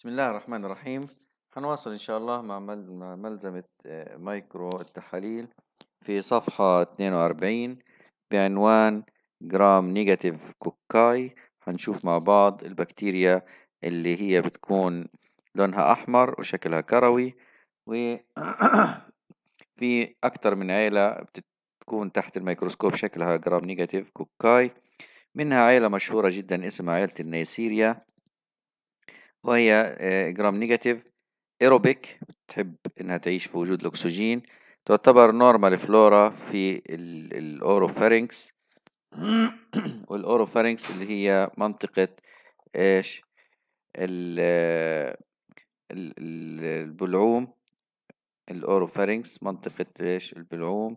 بسم الله الرحمن الرحيم. هنواصل إن شاء الله مع ملزمة آه، مايكرو التحاليل في صفحة 42 بعنوان Gram negative cocci. هنشوف مع بعض البكتيريا اللي هي بتكون لونها أحمر وشكلها كروي و في أكتر من عيلة بتكون تحت الميكروسكوب شكلها Gram negative cocci. منها عيلة مشهورة جدا اسمها عيلة النيسيريا. وهي Gram negative. aerobic بتحب إنها تعيش في وجود الأكسجين. تعتبر normal flora في ال oropharynx وال oropharynx اللي هي منطقة إيش؟ البلعوم. ال oropharynx منطقة إيش؟ البلعوم.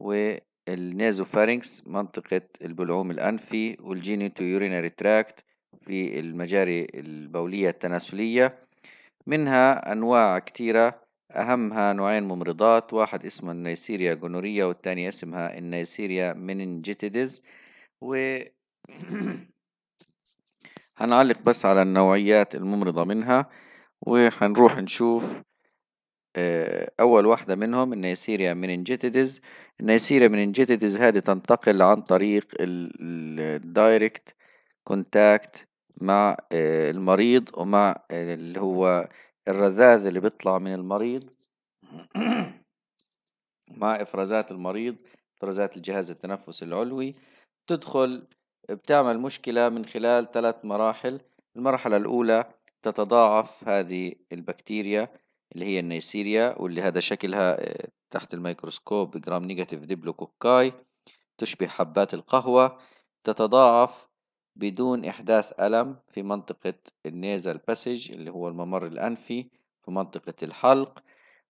وال nasopharynx منطقة البلعوم الأنفي. وال genitourinary tract في المجاري البولية التناسلية منها أنواع كتيرة أهمها نوعين ممرضات واحد اسمه ال Neisseria gonorrhoeae والتاني اسمها ال Neisseria meningitidis و هنعلق بس على النوعيات الممرضة منها وهنروح نشوف آه، أول واحدة منهم ال Neisseria meningitidis ال Neisseria meningitidis هذه تنتقل عن طريق ال direct contact مع آه، المريض ومع اللي هو الرذاذ اللي بيطلع من المريض مع إفرازات المريض إفرازات الجهاز التنفسي العلوي. تدخل بتعمل مشكلة من خلال ثلاث مراحل. المرحلة الأولى تتضاعف هذه البكتيريا اللي هي النيسيريا واللي هذا شكلها آه، تحت الميكروسكوب Gram negative diplococci تشبه حبات القهوة. تتضاعف بدون إحداث ألم في منطقة ال nasal passage اللي هو الممر الأنفي في منطقة الحلق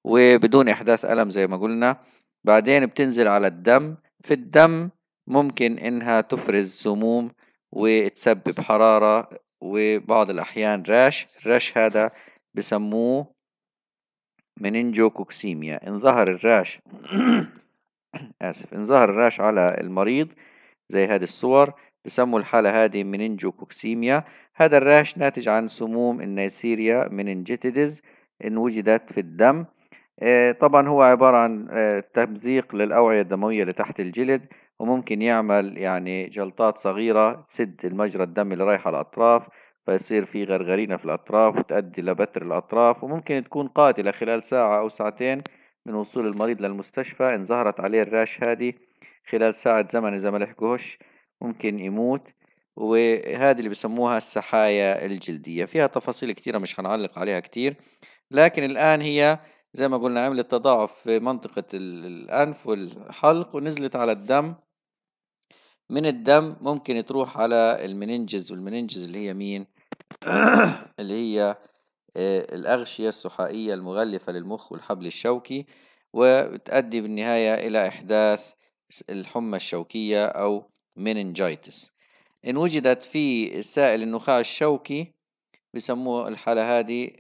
وبدون إحداث ألم زي ما قلنا. بعدين بتنزل على الدم في الدم ممكن إنها تفرز سموم وتسبب حرارة وبعض الأحيان راش الراش هذا بسموه مننجوكوكسيميا إن ظهر الراش آسف إن ظهر الراش على المريض زي هذه الصور. بسموا الحالة هذه مننجوكوكسيميا. هذا الراش ناتج عن سموم النيسيريا مننجيتيدز إن وجدت في الدم. آه، طبعا هو عبارة عن آه، تمزيق للأوعية الدموية اللي تحت الجلد وممكن يعمل يعني جلطات صغيرة تسد المجرى الدم اللي رايح على الأطراف فيصير في غرغرينة في الأطراف وتؤدي لبتر الأطراف وممكن تكون قاتلة خلال ساعة أو ساعتين من وصول المريض للمستشفى. إن ظهرت عليه الراش هذه خلال ساعة زمن إذا ما لحقوش ممكن يموت وهذه اللي بسموها السحايا الجلدية. فيها تفاصيل كتيرة مش هنعلق عليها كتير لكن الآن هي زي ما قلنا عملت تضاعف في منطقة الأنف والحلق ونزلت على الدم. من الدم ممكن تروح على المننجز والمننجز اللي هي مين؟ اللي هي آه، الأغشية السحائية المغلفة للمخ والحبل الشوكي وتؤدي بالنهاية إلى إحداث الحمى الشوكية أو meningitis. إن وجدت في سائل النخاع الشوكي بسموه الحالة هذه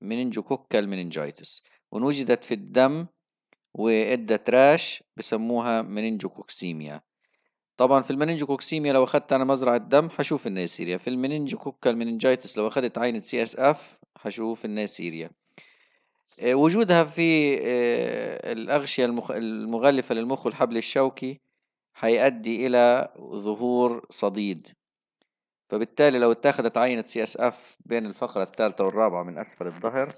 مننجوكوكال مننجايتس وإن وجدت في الدم وإدت rash بسموها meningococcemia طبعا في ال meningococcemia لو أخذت أنا مزرعة دم حشوف النيسيريا في ال meningococcal meningitis لو أخذت عينة CSF حشوف النيسيريا آه، وجودها في آه، الأغشية المغلفة للمخ والحبل الشوكي هيؤدي إلى ظهور صديد. فبالتالي لو اتاخدت عينة CSF بين الفقرة الثالثة والرابعة من أسفل الظهر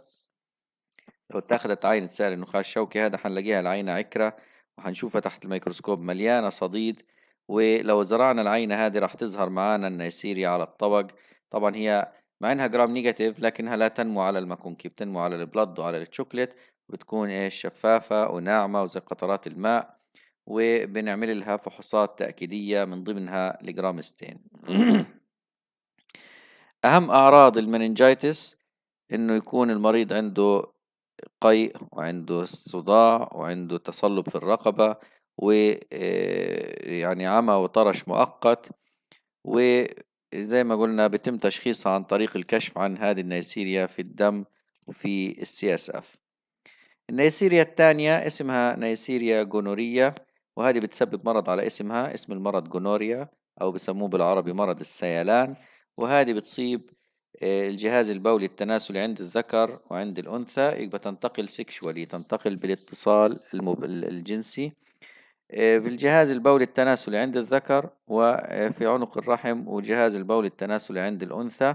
لو اتاخدت عينة سائل النخاع الشوكي هذا حنلاقيها العينة عكرة وحنشوفها تحت الميكروسكوب مليانة صديد ولو زرعنا العينة هذه راح تظهر معانا النيسيريا على الطبق. طبعا هي مع إنها Gram negative لكنها لا تنمو على ال MacConkey بتنمو على ال blood وعلى الشوكليت بتكون إيش؟ شفافة وناعمة وزي قطرات الماء. وبنعمل لها فحوصات تأكيدية من ضمنها ال Gram stain أهم أعراض ال meningitis إنه يكون المريض عنده قيء وعنده صداع وعنده تصلب في الرقبة ويعني عمى وطرش مؤقت. وزي ما قلنا بيتم تشخيصها عن طريق الكشف عن هذه النيسيريا في الدم وفي ال CSF. النيسيريا الثانية اسمها Neisseria gonorrhoeae وهذه بتسبب مرض على اسمها اسم المرض gonorrhea أو بسموه بالعربي مرض السيلان. وهذه بتصيب آه، الجهاز البولي التناسلي عند الذكر وعند الأنثى يبقى تنتقل sexually تنتقل بالاتصال الجنسي. آه، بالجهاز البولي التناسلي عند الذكر وفي عنق الرحم وجهاز البولي التناسلي عند الأنثى.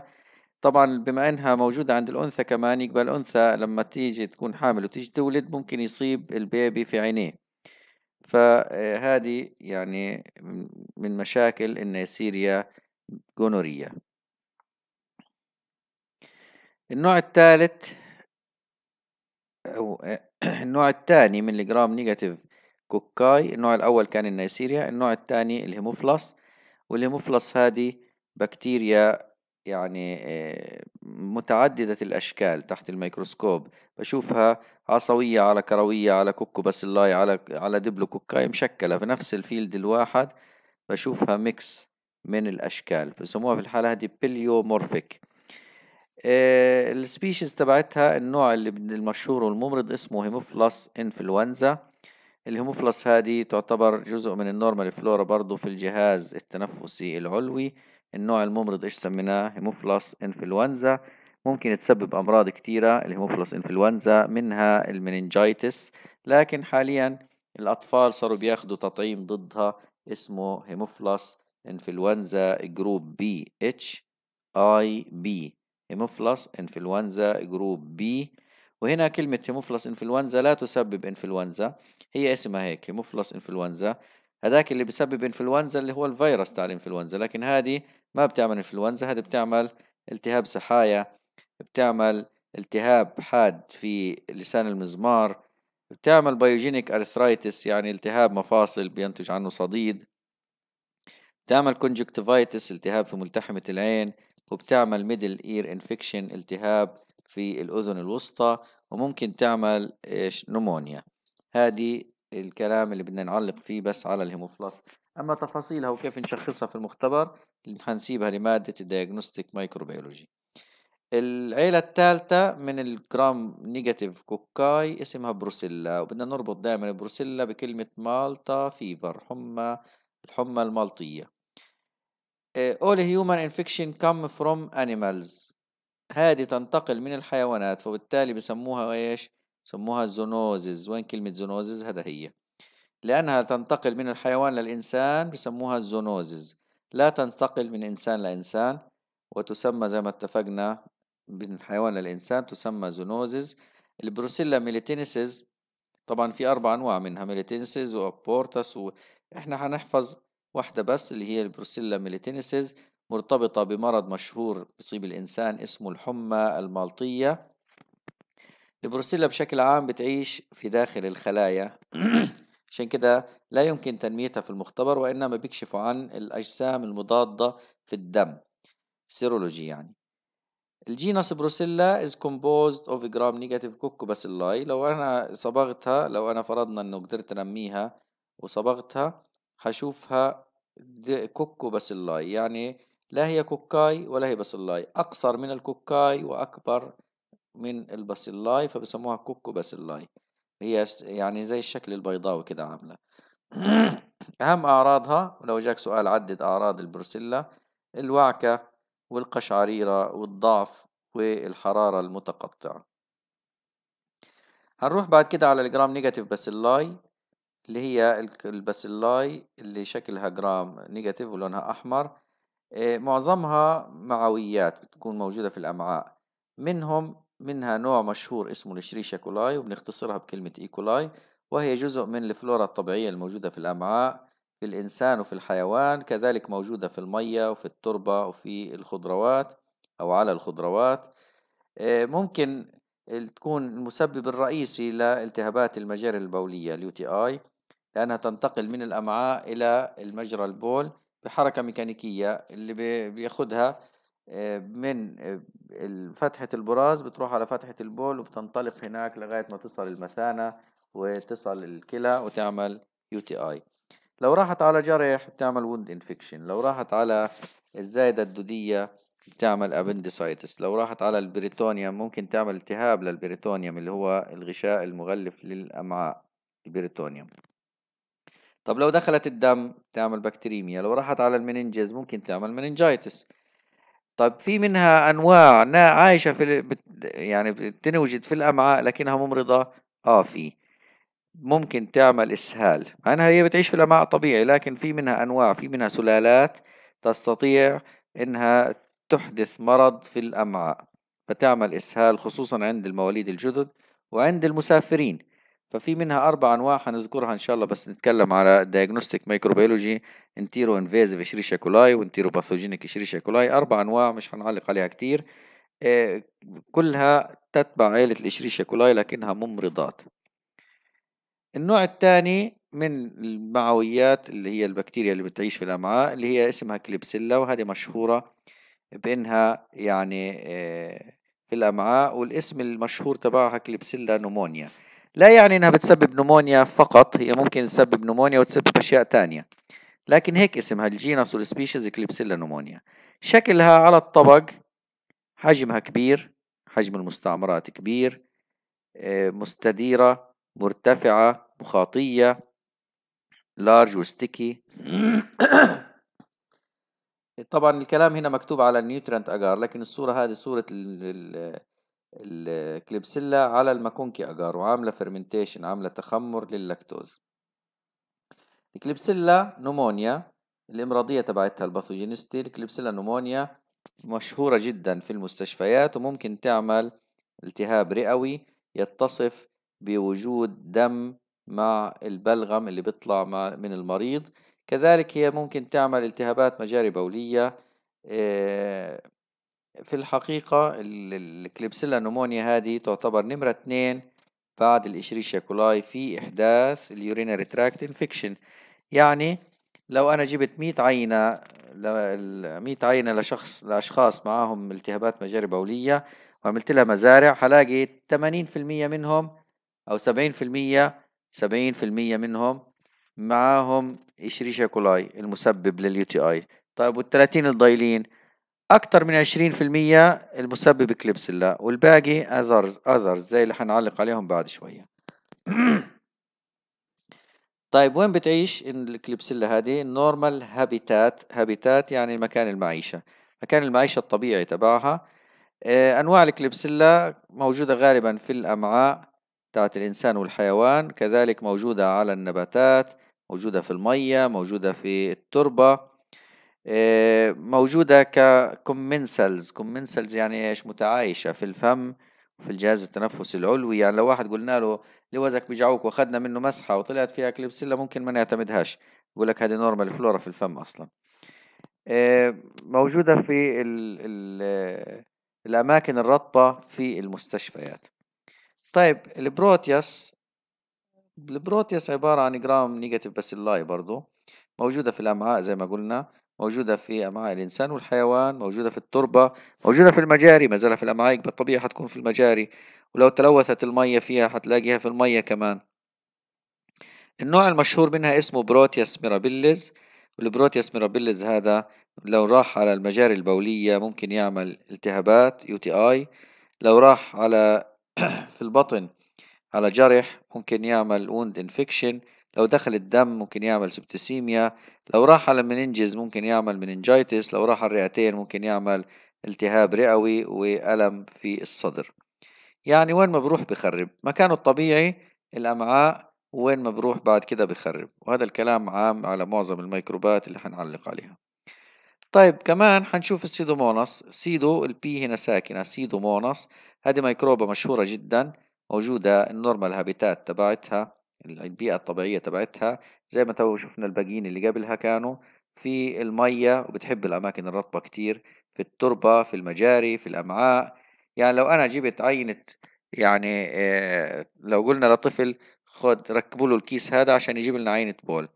طبعا بما إنها موجودة عند الأنثى كمان يبقى الأنثى لما تيجي تكون حامل وتيجي تولد ممكن يصيب ال baby في عينيه. فهذه يعني من مشاكل ال Neisseria gonorrhoeae النوع الثالث أو النوع الثاني من ال Gram negative cocci النوع الأول كان النيسيريا النوع الثاني ال Haemophilus وال Haemophilus هذه بكتيريا يعني آه، متعددة الأشكال تحت الميكروسكوب. بشوفها عصوية على كروية على coccobacilli على على diplococci مشكلة في نفس ال field الواحد بشوفها mix من الأشكال. بسموها في الحالة هذه pleomorphic آه ال species تبعتها النوع اللي المشهور والممرض اسمه Haemophilus influenzae. ال Haemophilus هذه تعتبر جزء من ال normal flora برضو في الجهاز التنفسي العلوي. النوع الممرض إيش سميناه؟ Haemophilus influenzae. ممكن تسبب أمراض كتيرة ال Haemophilus influenza منها ال meningitis لكن حاليا الأطفال صاروا بياخدوا تطعيم ضدها اسمه Haemophilus influenza group B HIB Haemophilus influenza group B. وهنا كلمة Haemophilus influenza لا تسبب إنفلونزا. هي اسمها هيك Haemophilus influenza. هذاك اللي بيسبب إنفلونزا اللي هو الفيروس تاع الإنفلونزا. لكن هذه ما بتعمل انفلونزا هذه بتعمل التهاب سحايا بتعمل التهاب حاد في لسان المزمار بتعمل pyogenic arthritis يعني التهاب مفاصل بينتج عنه صديد بتعمل conjunctivitis التهاب في ملتحمة العين وبتعمل middle ear infection التهاب في الأذن الوسطى وممكن تعمل إيش؟ pneumonia هذه الكلام اللي بدنا نعلق فيه بس على ال Haemophilus أما تفاصيلها وكيف نشخصها في المختبر حنسيبها لمادة ال diagnostic microbiology. العيلة الثالثة من ال Gram negative cocci اسمها بروسيلا وبدنا نربط دائما بروسيلا بكلمة Malta fever حمى الحمى المالطية. all human infection come from animals. هذه تنتقل من الحيوانات فبالتالي بسموها إيش؟ سموها zoonosis وين كلمة zoonosis هذا هي. لأنها تنتقل من الحيوان للإنسان بسموها ال zoonosis لا تنتقل من إنسان لإنسان وتسمى زي ما اتفقنا من الحيوان للإنسان تسمى zoonosis ال Brucella melitensis طبعا في أربع أنواع منها melitensis و abortus وإحنا هنحفظ واحدة بس اللي هي ال Brucella melitensis مرتبطة بمرض مشهور بيصيب الإنسان اسمه الحمى المالطية. البروسيلا بشكل عام بتعيش في داخل الخلايا. عشان كده لا يمكن تنميتها في المختبر وإنما بيكشفوا عن الأجسام المضادة في الدم serology يعني. ال genus Brucella is composed of gram negative coccobacilli لو أنا صبغتها لو أنا فرضنا إنه قدرت أنميها وصبغتها هشوفها coccobacilli يعني لا هي cocci ولا هي bacilli أقصر من ال cocci وأكبر من ال bacilli فبسموها coccobacilli هي يعني زي الشكل البيضاوي كده عاملة. أهم أعراضها ولو جاك سؤال عدد أعراض البروسيلا الوعكة والقشعريرة والضعف والحرارة المتقطعة. هنروح بعد كده على ال Gram negative bacilli اللي هي ال bacilli اللي شكلها Gram negative ولونها أحمر. آه، معظمها معويات بتكون موجودة في الأمعاء. منهم منها نوع مشهور اسمه Escherichia coli وبنختصرها بكلمة E. coli وهي جزء من الفلورا الطبيعية الموجودة في الأمعاء في الإنسان وفي الحيوان كذلك موجودة في المية وفي التربة وفي الخضروات أو على الخضروات. آه، ممكن تكون المسبب الرئيسي لالتهابات المجاري البولية ال UTI لأنها تنتقل من الأمعاء إلى المجرى البول بحركة ميكانيكية اللي بياخدها من فتحة البراز بتروح على فتحة البول وبتنطلق هناك لغاية ما تصل المثانة وتصل الكلى وتعمل اي لو راحت على جرح بتعمل wound infection لو راحت على الزايدة الدودية بتعمل appendicitis لو راحت على ال peritoneum ممكن تعمل التهاب لل peritoneum اللي هو الغشاء المغلف للأمعاء البريتونيوم طب لو دخلت الدم تعمل بكتيريميا لو راحت على المننجز ممكن تعمل مننجايتس طيب في منها أنواع عايشة في يعني بتنوجد في الأمعاء لكنها ممرضة؟ آه في. ممكن تعمل إسهال. مع أنها هي بتعيش في الأمعاء طبيعي لكن في منها أنواع في منها سلالات تستطيع إنها تحدث مرض في الأمعاء فتعمل إسهال خصوصا عند المواليد الجدد وعند المسافرين. ففي منها أربع أنواع حنذكرها إن شاء الله بس نتكلم على diagnostic microbiology enteroinvasive Escherichia coli و enteropathogenic Escherichia coli. أربع أنواع مش حنعلق عليها كتير. آه، كلها تتبع عيلة ال Escherichia coli لكنها ممرضات. النوع الثاني من المعويات اللي هي البكتيريا اللي بتعيش في الأمعاء اللي هي اسمها Klebsiella وهذه مشهورة بإنها يعني آه، في الأمعاء والاسم المشهور تبعها Klebsiella pneumonia لا يعني إنها بتسبب pneumonia فقط هي ممكن تسبب pneumonia وتسبب أشياء تانية. لكن هيك اسمها ال genus وال species Klebsiella pneumonia. شكلها على الطبق حجمها كبير حجم المستعمرات كبير آه، مستديرة مرتفعة مخاطية large و sticky طبعا الكلام هنا مكتوب على ال nutrient agar لكن الصورة هذه صورة ال Klebsiella على ال MacConkey agar وعاملة fermentation عاملة تخمر لللاكتوز. ال Klebsiella pneumonia الإمراضية تبعتها ال pathogenicity ال Klebsiella pneumonia مشهورة جدا في المستشفيات وممكن تعمل التهاب رئوي يتصف بوجود دم مع البلغم اللي بيطلع من المريض. كذلك هي ممكن تعمل التهابات مجاري بولية آه، في الحقيقة ال Klebsiella pneumonia هذه تعتبر نمرة اثنين بعد ال Escherichia coli في إحداث ال urinary tract infection يعني لو أنا جبت 100 عينة 100 عينة لشخص لأشخاص معاهم التهابات مجاري بولية وعملت لها مزارع حلاقي 80% منهم أو 70% 70% منهم معاهم Escherichia coli المسبب لل UTI. طيب والثلاثين الضايلين؟ أكتر من عشرين في المية المسبب Klebsiella والباقي others others زي اللي حنعلق عليهم بعد شوية. طيب وين بتعيش ال Klebsiella هذه؟ normal habitat. habitat يعني مكان المعيشة. مكان المعيشة الطبيعي تبعها. آه، أنواع ال Klebsiella موجودة غالبا في الأمعاء بتاعت الإنسان والحيوان. كذلك موجودة على النباتات موجودة في المية موجودة في التربة. موجودة ك commensals commensals يعني إيش؟ متعايشة في الفم وفي الجهاز التنفسي العلوي. يعني لو واحد قلنا له لوزك بيجعوك واخدنا منه مسحة وطلعت فيها Klebsiella ممكن ما نعتمدهاش. يقول لك هذه normal flora في الفم أصلا. آه، موجودة في ال ال الأماكن الرطبة في المستشفيات. طيب ال Proteus ال Proteus عبارة عن Gram negative bacilli برضو. موجودة في الأمعاء زي ما قلنا. موجودة في أمعاء الإنسان والحيوان موجودة في التربة موجودة في المجاري. ما زال في الأمعاء بالطبيعة حتكون في المجاري. ولو تلوثت المية فيها حتلاقيها في المية كمان. النوع المشهور منها اسمه Proteus mirabilis وال Proteus mirabilis هذا لو راح على المجاري البولية ممكن يعمل التهابات UTI. لو راح على في البطن على جرح ممكن يعمل wound infection لو دخل الدم ممكن يعمل septicemia لو راح على ال meninges ممكن يعمل meningitis لو راح على الرئتين ممكن يعمل التهاب رئوي وألم في الصدر. يعني وين ما بروح بخرب. مكانه الطبيعي الأمعاء وين ما بروح بعد كده بخرب. وهذا الكلام عام على معظم الميكروبات اللي حنعلق عليها. طيب كمان حنشوف ال Pseudomonas. Pseudo ال P هنا ساكنة Pseudomonas. هذه ميكروبة مشهورة جدا موجودة ال normal habitat تبعتها. البيئة الطبيعية تبعتها زي ما تو شفنا الباقيين اللي قبلها كانوا في المية وبتحب الأماكن الرطبة كتير في التربة في المجاري في الأمعاء. يعني لو أنا جبت عينة يعني آه، لو قلنا لطفل خد ركبوا له الكيس هذا عشان يجيب لنا عينة بول.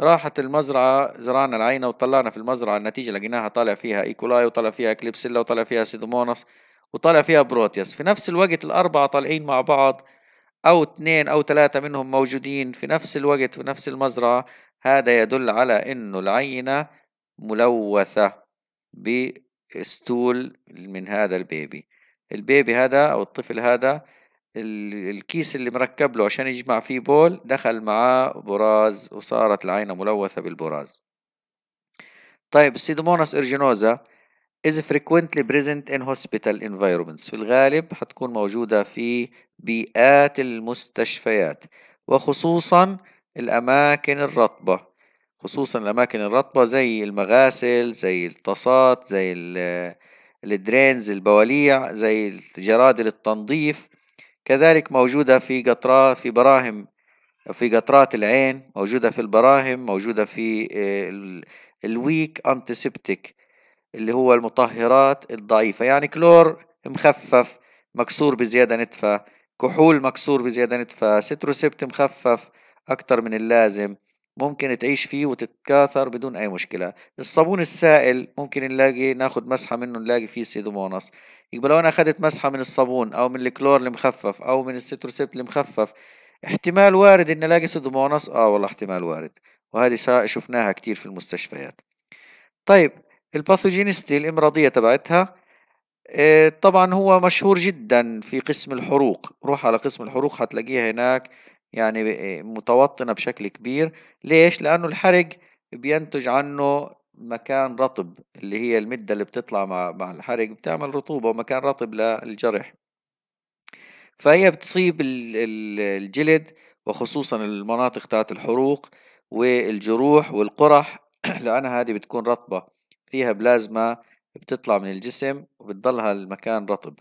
راحت المزرعة زرعنا العينة وطلعنا في المزرعة النتيجة لقيناها طالع فيها E. coli وطلع فيها Klebsiella وطلع فيها Pseudomonas وطلع فيها Proteus. في نفس الوقت الأربعة طالعين مع بعض أو اثنين أو ثلاثة منهم موجودين في نفس الوقت في نفس المزرعة هذا يدل على إنه العينة ملوثة ب stool من هذا ال baby. ال baby هذا أو الطفل هذا الكيس اللي مركب له عشان يجمع فيه بول دخل معاه براز وصارت العينة ملوثة بالبراز. طيب ال Pseudomonas aeruginosa is frequently present in hospital environments. في الغالب حتكون موجودة في بيئات المستشفيات وخصوصا الأماكن الرطبة. خصوصا الأماكن الرطبة زي المغاسل زي الطاسات زي ال drains البواليع زي جرادل التنظيف كذلك موجودة في قطرات في براهم في قطرات العين موجودة في البراهم موجودة في آه، ال weak antiseptic اللي هو المطهرات الضعيفة. يعني كلور مخفف مكسور بزيادة نتفة. كحول مكسور بزيادة نتفة. Citrosept مخفف أكتر من اللازم. ممكن تعيش فيه وتتكاثر بدون أي مشكلة. الصابون السائل ممكن نلاقي ناخد مسحة منه نلاقي فيه Pseudomonas يبقى لو أنا أخدت مسحة من الصابون أو من الكلور المخفف أو من ال Citrosept المخفف احتمال وارد إن ألاقي Pseudomonas؟ آه والله احتمال وارد. وهذه شفناها كتير في المستشفيات. طيب الباثوجينستي الإمراضية تبعتها آه، طبعا هو مشهور جدا في قسم الحروق. روح على قسم الحروق حتلاقيها هناك يعني آه، متوطنة بشكل كبير. ليش؟ لأنه الحرق بينتج عنه مكان رطب اللي هي المدة اللي بتطلع مع مع الحرق بتعمل رطوبة ومكان رطب للجرح. فهي بتصيب الجلد وخصوصا المناطق تاعت الحروق والجروح والقرح. لأنها هذه بتكون رطبة. فيها بلازما بتطلع من الجسم وبتضلها المكان رطب.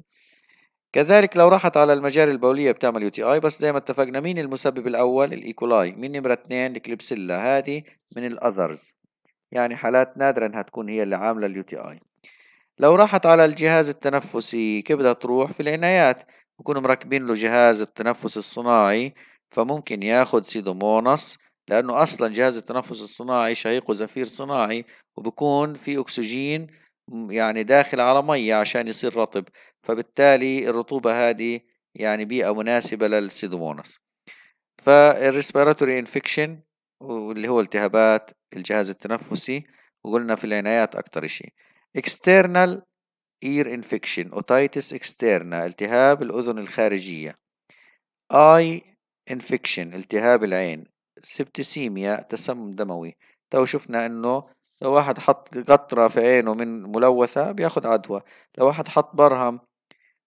كذلك لو راحت على المجاري البولية بتعمل UTI بس زي ما اتفقنا مين المسبب الأول؟ ال E. coli. مين نمرة اثنين؟ ال Klebsiella. هذه من ال others. يعني حالات نادرة إنها تكون هي اللي عاملة ال UTI. لو راحت على الجهاز التنفسي كيف بدها تروح؟ في العنايات. بكونوا مركبين له جهاز التنفس الصناعي فممكن ياخد Pseudomonas لأنه أصلا جهاز التنفس الصناعي شهيق وزفير صناعي وبكون في أكسجين يعني داخل على مية عشان يصير رطب. فبالتالي الرطوبة هذه يعني بيئة مناسبة لل Pseudomonas. فال respiratory infection واللي هو التهابات الجهاز التنفسي وقلنا في العنايات أكتر شيء. external ear infection otitis externa التهاب الأذن الخارجية. eye infection التهاب العين. septicemia تسمم دموي. تو شفنا إنه لو واحد حط قطرة في عينه من ملوثة بياخد عدوى. لو واحد حط برهم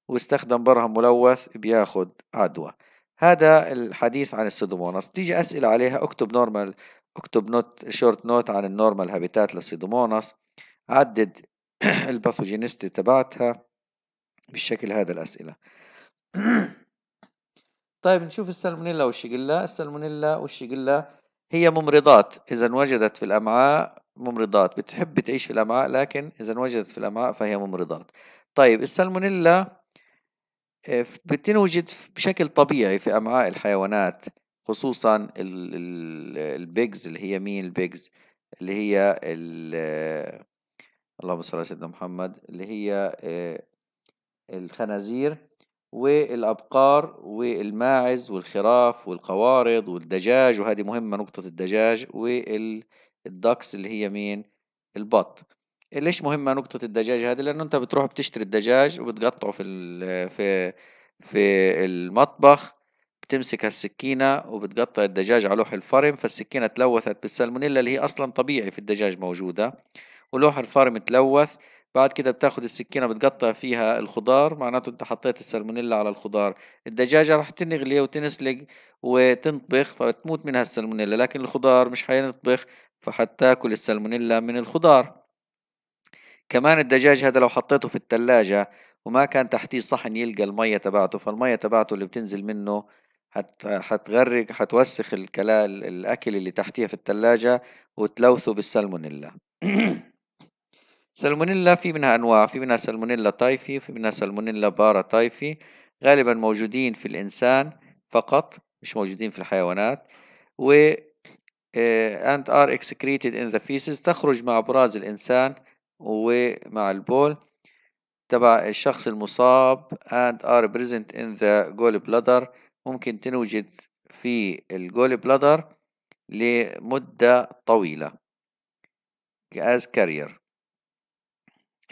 واستخدم برهم ملوث بياخد عدوى. هذا الحديث عن ال Pseudomonas. تيجي أسئلة عليها اكتب normal اكتب note short note عن ال normal habitat لل Pseudomonas. عدد ال pathogenicity تبعتها بالشكل هذا الأسئلة. طيب نشوف السالمونيلا والشيجيلا. السالمونيلا والشيجيلا هي ممرضات. إذا وجدت في الأمعاء ممرضات. بتحب تعيش في الأمعاء لكن إذا وجدت في الأمعاء فهي ممرضات. طيب السالمونيلا آه، بتنوجد بشكل طبيعي في أمعاء الحيوانات خصوصا ال pigs اللي هي مين ال pigs؟ اللي هي اللهم صل على سيدنا محمد. اللي هي آه، الخنازير. والأبقار والماعز والخراف والقوارض والدجاج وهذه مهمة نقطة الدجاج والدكس اللي هي مين؟ البط. ليش مهمة نقطة الدجاج هذه؟ لأنه أنت بتروح بتشتري الدجاج وبتقطعه في في في المطبخ بتمسك السكينة وبتقطع الدجاج على لوح الفرم فالسكينة تلوثت بالسالمونيلا اللي هي أصلا طبيعي في الدجاج موجودة ولوح الفرم تلوث بعد كده بتاخد السكينة بتقطع فيها الخضار معناته انت حطيت السالمونيلا على الخضار. الدجاجة راح تنغلي وتنسلق وتنطبخ فتموت منها السالمونيلا لكن الخضار مش حينطبخ فحتاكل السالمونيلا من الخضار. كمان الدجاج هذا لو حطيته في التلاجة وما كان تحتيه صحن يلقى المية تبعته فالمية تبعته اللي بتنزل منه حت حتغرق حتوسخ كل ال الأكل اللي تحتيها في التلاجة وتلوثه بالسالمونيلا. سالمونيلا في منها أنواع في منها سالمونيلا typhi في منها سالمونيلا paratyphi غالبا موجودين في الإنسان فقط مش موجودين في الحيوانات. و آه، and are excreted in the feces. تخرج مع براز الإنسان ومع البول تبع الشخص المصاب and are present in the gallbladder. ممكن تنوجد في ال gallbladder لمدة طويلة. as carrier.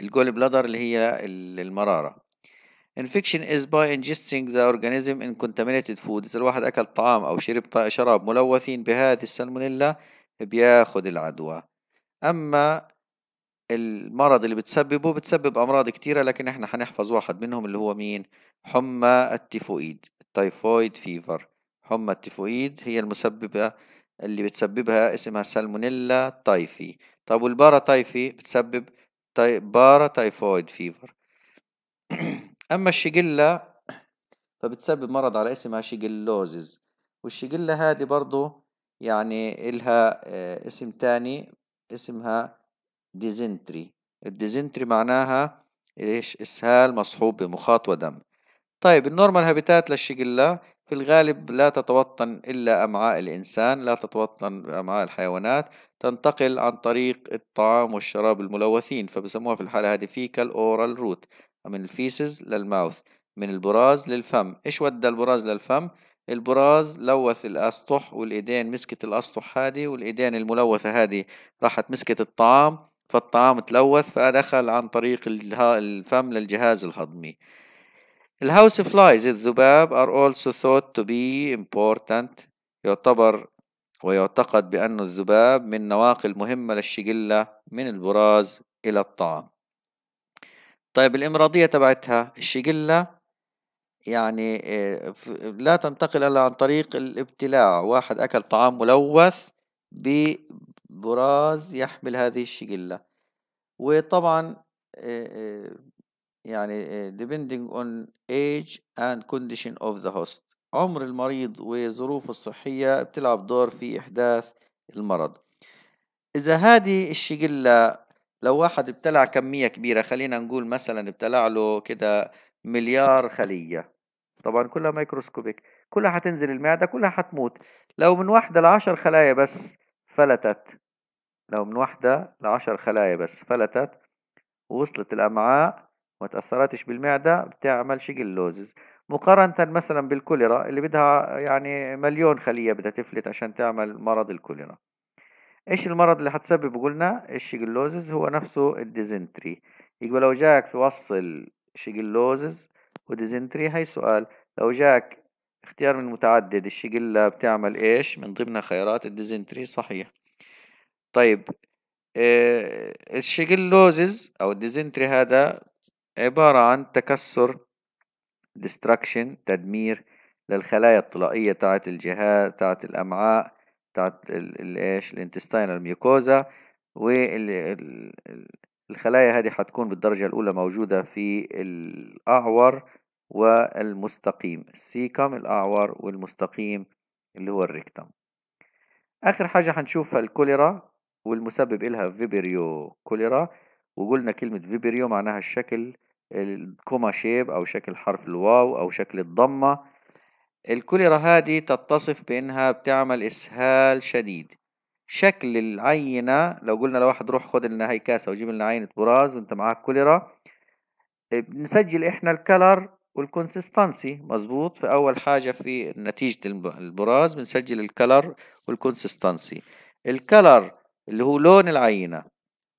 ال gallbladder اللي هي المرارة. Infection is by ingesting the organism in contaminated food. إذا الواحد أكل طعام أو شرب شراب ملوثين بهذه السالمونيلا بياخد العدوى. أما المرض اللي بتسببه بتسبب أمراض كتيرة لكن إحنا هنحفظ واحد منهم اللي هو مين؟ حمى التيفويد ال typhoid fever. حمى التيفويد هي المسببة اللي بتسببها اسمها سالمونيلا typhi. طب وال paratyphi بتسبب ty paratyphoid fever. أما الشيجلا فبتسبب مرض على اسمها shigellosis والشيجلا هذه برضو يعني إلها آه، اسم تاني اسمها dysentery. ال dysentery معناها إيش؟ إسهال مصحوب بمخاط ودم. طيب ال normal habitat للشيجلا في الغالب لا تتوطن إلا أمعاء الإنسان لا تتوطن أمعاء الحيوانات تنتقل عن طريق الطعام والشراب الملوثين فبسموها في الحالة هذه fecal oral route من ال feces لل mouth من البراز للفم. إيش ودى البراز للفم؟ البراز لوث الأسطح والإيدين مسكت الأسطح هذه والإيدين الملوثة هذه. راحت مسكت الطعام فالطعام تلوث فدخل عن طريق الفم للجهاز الهضمي. الهاوس فلايز الذباب are also thought to be important يعتبر ويعتقد بأن الذباب من نواقل مهمة للشجلة من البراز إلى الطعام. طيب الإمراضية تبعتها الشجلة يعني آه، لا تنتقل إلا عن طريق الابتلاع واحد أكل طعام ملوث ببراز يحمل هذه الشجلة. وطبعا آه، آه، يعني depending on age and condition of the host. عمر المريض وظروفه الصحية بتلعب دور في إحداث المرض. إذا هذه الشجلة لو واحد ابتلع كمية كبيرة خلينا نقول مثلا ابتلع له كده مليار خلية طبعا كلها ميكروسكوبيك كلها حتنزل المعدة كلها حتموت. لو من واحدة لعشر خلايا بس فلتت لو من واحدة لعشر خلايا بس فلتت ووصلت الأمعاء ما تأثرتش بالمعدة بتعمل shigellosis مقارنة مثلا بالكوليرا اللي بدها يعني مليون خلية بدها تفلت عشان تعمل مرض الكوليرا. إيش المرض اللي حتسببه؟ قلنا ال shigellosis هو نفسه ال dysentery. يبقى لو جاك في وصل shigellosis و dysentery هاي سؤال. لو جاك اختيار من متعدد الشيجلا بتعمل إيش؟ من ضمن خيارات ال dysentery صحيح. طيب آه ال shigellosis أو ال dysentery هذا عبارة عن تكسر destruction تدمير للخلايا الطلائية تاعت الجهاز تاعت الأمعاء تاعت الإيش ال intestinal mucosa والخلايا هذه حتكون بالدرجة الأولى موجودة في الأعور والمستقيم. ال cecum الأعور والمستقيم اللي هو ال rectum. آخر حاجة حنشوفها الكوليرا والمسبب إلها vibrio cholerae وقلنا كلمة vibrio معناها الشكل ال comma shape أو شكل حرف الواو أو شكل الضمة. الكوليرا هذه تتصف بأنها بتعمل إسهال شديد. شكل العينة لو قلنا لواحد روح خد لنا هاي كاسة وجيب لنا عينة براز وأنت معاك كوليرا بنسجل إحنا ال color وال consistency مظبوط؟ في أول حاجة في نتيجة البراز بنسجل ال color وال consistency ال color اللي هو لون العينة.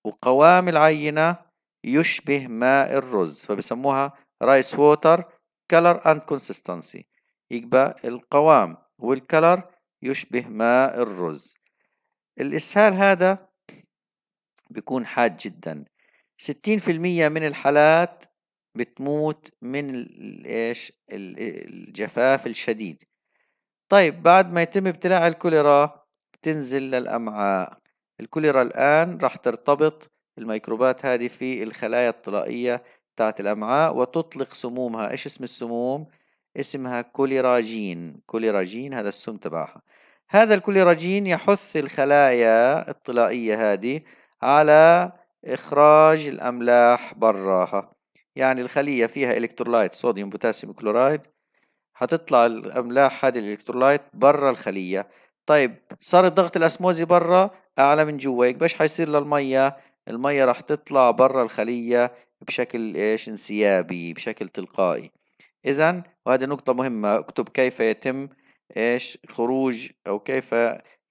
وقوام العينة يشبه ماء الرز فبسموها rice water color and consistency يبقى القوام والكلر يشبه ماء الرز. الإسهال هذا بيكون حاد جدا. ستين في المية من الحالات بتموت من إيش؟ الجفاف الشديد. طيب بعد ما يتم ابتلاع الكوليرا بتنزل للأمعاء. الكوليرا الآن راح ترتبط الميكروبات هذه في الخلايا الطلائية بتاعت الأمعاء وتطلق سمومها. إيش اسم السموم؟ اسمها choleragen. choleragen هذا السم تبعها. هذا ال choleragen يحث الخلايا الطلائية هذه على إخراج الأملاح براها. يعني الخلية فيها electrolyte صوديوم بوتاسيوم كلورايد هتطلع الأملاح هذه ال electrolyte برا الخلية. طيب صار الضغط الأسموزي برا؟ أعلى من جوا يبقى إيش حيصير للمية المية راح تطلع برا الخلية بشكل إيش انسيابي بشكل تلقائي. إذا وهذه نقطة مهمة اكتب كيف يتم إيش خروج أو كيف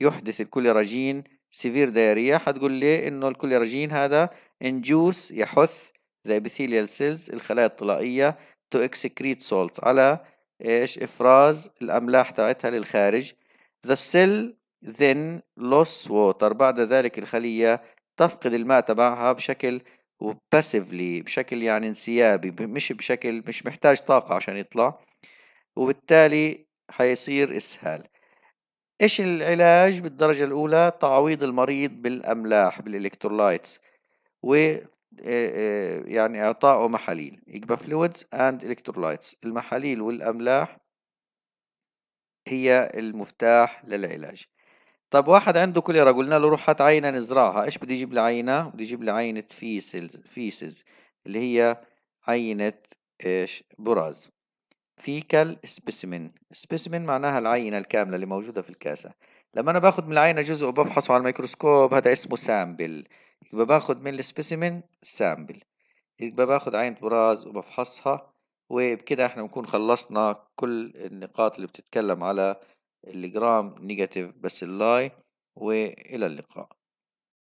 يحدث ال choleragen severe diarrhea حتقول لي إنه ال choleragen هذا induce يحث the epithelial cells الخلايا الطلائية to excrete salt على إيش إفراز الأملاح تاعتها للخارج. The cell then loss water بعد ذلك الخلية تفقد الماء تبعها بشكل و passively بشكل يعني انسيابي مش بشكل مش محتاج طاقة عشان يطلع. وبالتالي حيصير إسهال. إيش العلاج بالدرجة الأولى؟ تعويض المريض بالأملاح بال electrolytes و يعني إعطائه محاليل. يبقى fluids and electrolytes المحاليل والأملاح هي المفتاح للعلاج. طب واحد عنده كوليرا قلنا له روح هات عينة نزرعها. إيش بده يجيب لي عينة؟ بده يجيب لي عينة feces feces اللي هي عينة إيش؟ براز. fecal specimen specimen معناها العينة الكاملة اللي موجودة في الكاسة. لما أنا باخد من العينة جزء وبفحصه على الميكروسكوب هذا اسمه sample. يبقى باخد من ال specimen sample. يبقى باخد عينة براز وبفحصها وبكده إحنا بنكون خلصنا كل النقاط اللي بتتكلم على ال Gram negative bacilli وإلى اللقاء.